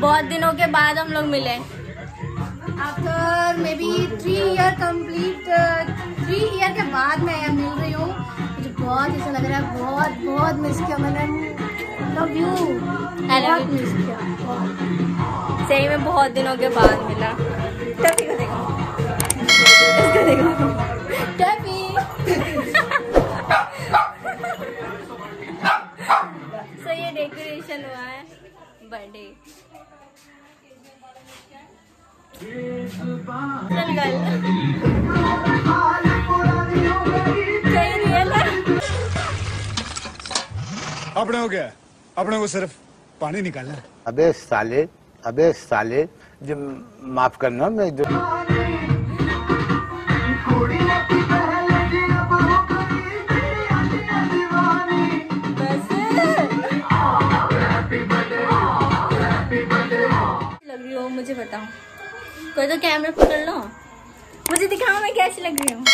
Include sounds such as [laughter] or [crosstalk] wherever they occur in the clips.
बहुत दिनों के बाद हम लोग मिले। After maybe three year complete three year के बाद मैं यहाँ मिल रही हूँ। मुझे बहुत अच्छा लग रहा है बहुत बहुत मिस किया मैंने। लव यू बहुत मिस किया। सही में बहुत दिनों के बाद मिला। टफी को देखो। इसको देखो। टफी। [laughs] सो ये डेकोरेशन हुआ है। बर्थडे। चल है अपने है? अपने को सिर्फ़ पानी निकालना अबे साले अबे साले जो माफ़ करना मैं जो बताओ। कोई तो कैमरा पकड़ लो। मुझे दिखाओ मैं कैसी लग रही हूँ।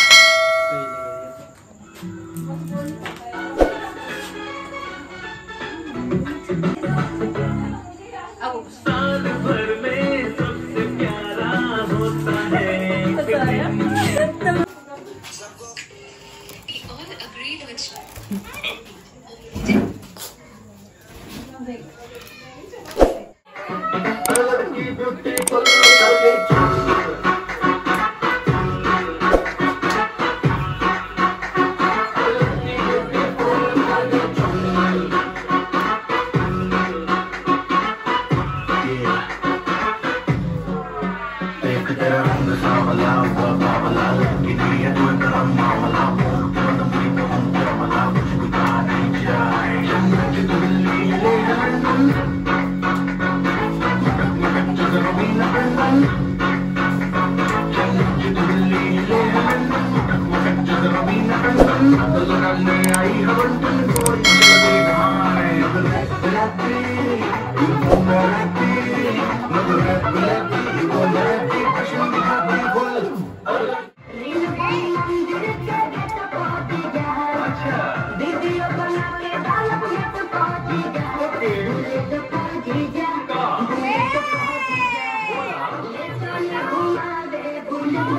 the sawala, sawala, kiniya tu karam sawala.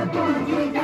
दोनों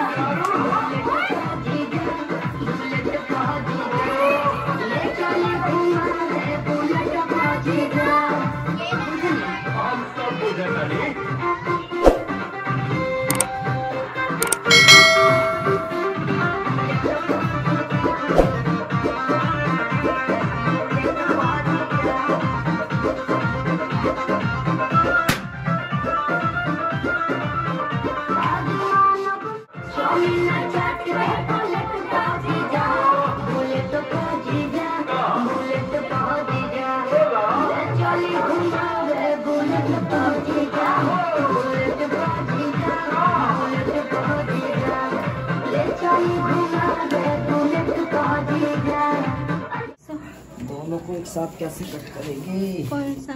को एक साथ कैसे कट करेंगे? कौन सा?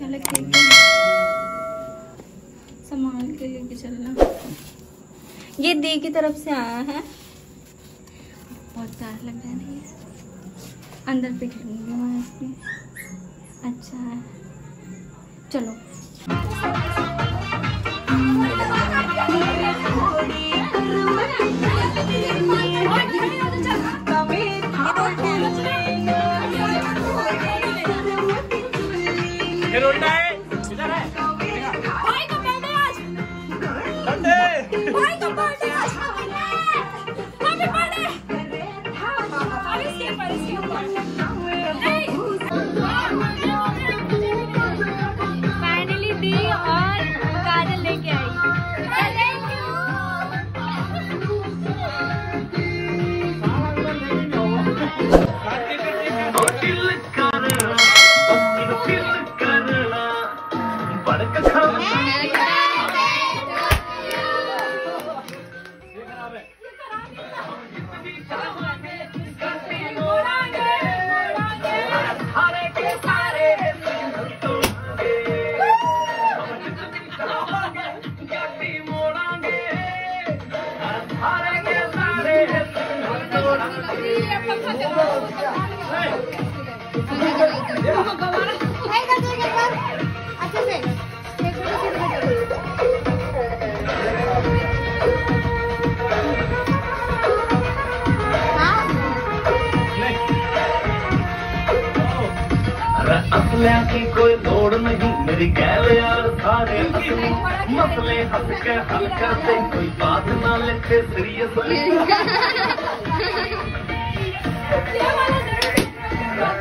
पहले के लेके चलना। ये दी की तरफ़ से आया है। बहुत प्यार लग रहा है नहीं अंदर पिक लूँगी मैं इसमें। अच्छा है। चलो। भाई मसलिया की कोई लोड़ नहीं, मेरी गैल यार सारे मसले हंस के हल करते, कोई बात ना लिखे सीरियसली [laughs]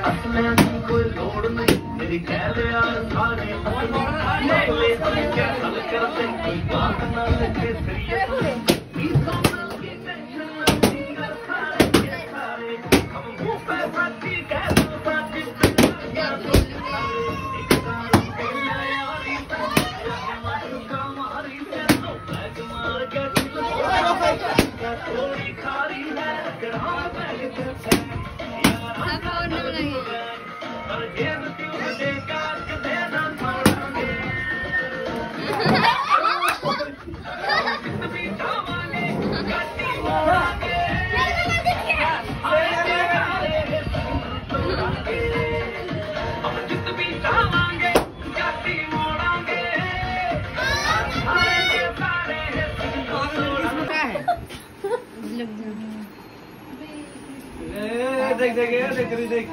असलिया की कोई लोड़ नहीं मेरी गैर यार सारे मसले हंस के हल कोई बात ना लेते सीरियसली देख देख देख देख देख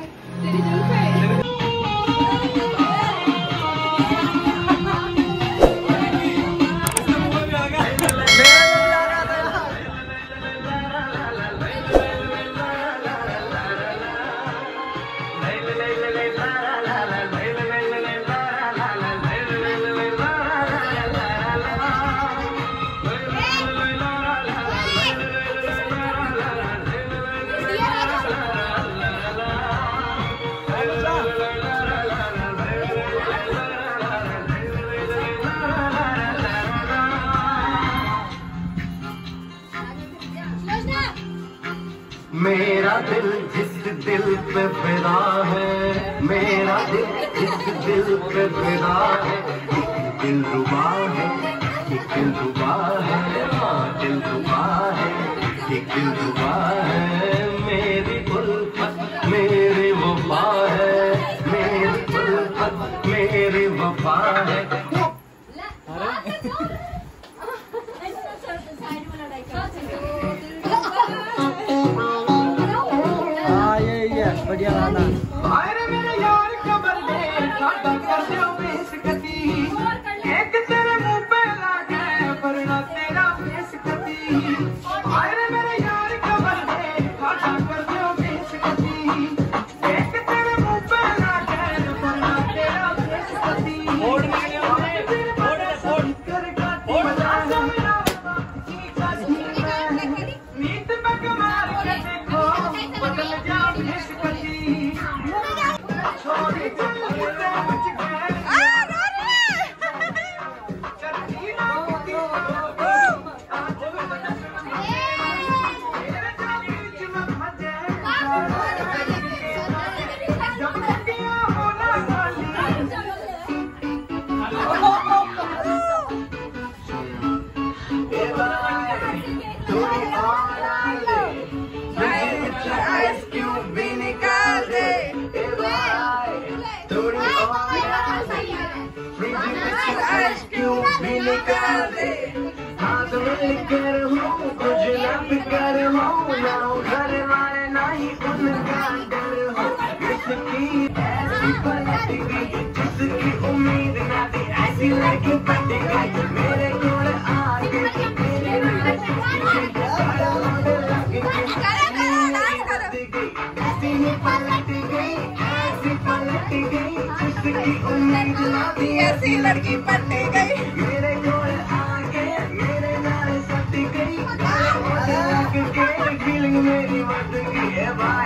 मेरा दिल जिस दिल पे फिदा है मेरा दिल जिस दिल पे फिदा है एक दिल रुबा है एक दिल रुबा है हाँ दिल रुबा है एक दिल रुबा है मेरी उल्फत मेरी वफा है मेरी उल्फत मेरी वफा है हाँ क्यूब भी निकाल दे? थोड़ी और आले फ्रिज में आइस क्यूब भी निकाल दे? हाथ में कर हूँ कुछ लब कर हूँ ना घर वाले ना ही उनका डर हो। इसकी ऐसी पलट गई जिसकी उम्मीद ना थी ऐसी लड़की पट गई। मेरे कोल आके ऐसी लड़की पट गई मेरे कोल आके मेरे नाल सट गई। फीलिंग मेरी बढ़ गई। है भाई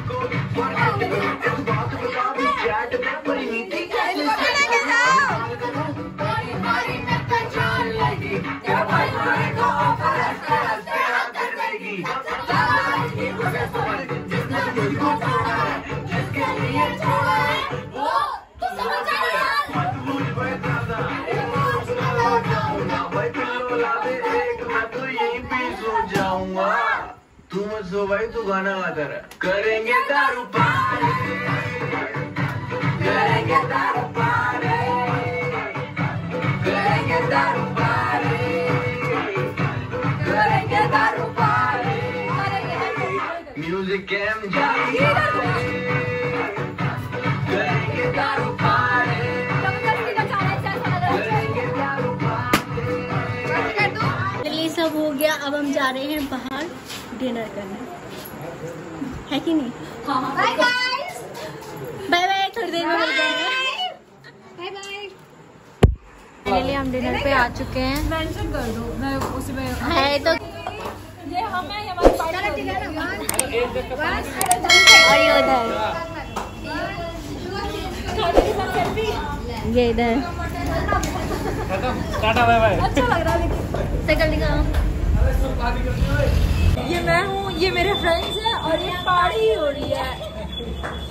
तो यहीं पे सो जाऊँगा। तू भाई तू गाना करेंगे दारू करेंगे दारू करेंगे दारू करेंगे दारू म्यूज़िक कैम जाएगी रहे हैं बाहर डिनर करने। है कि नहीं? बाय गाइस बाय बाय थोड़ी देर में मिलते हैं बाय बाय फाइनली हम डिनर पे आ चुके हैं। मेंशन कर दो। मैं उसी में है तो ये हमें हमारी पार्टी और ये उधर। ये इधर। अच्छा लग रहा है लेकिन साइकिल दिखाओ ये मैं हूँ ये मेरे फ्रेंड्स हैं और ये पार्टी हो रही है।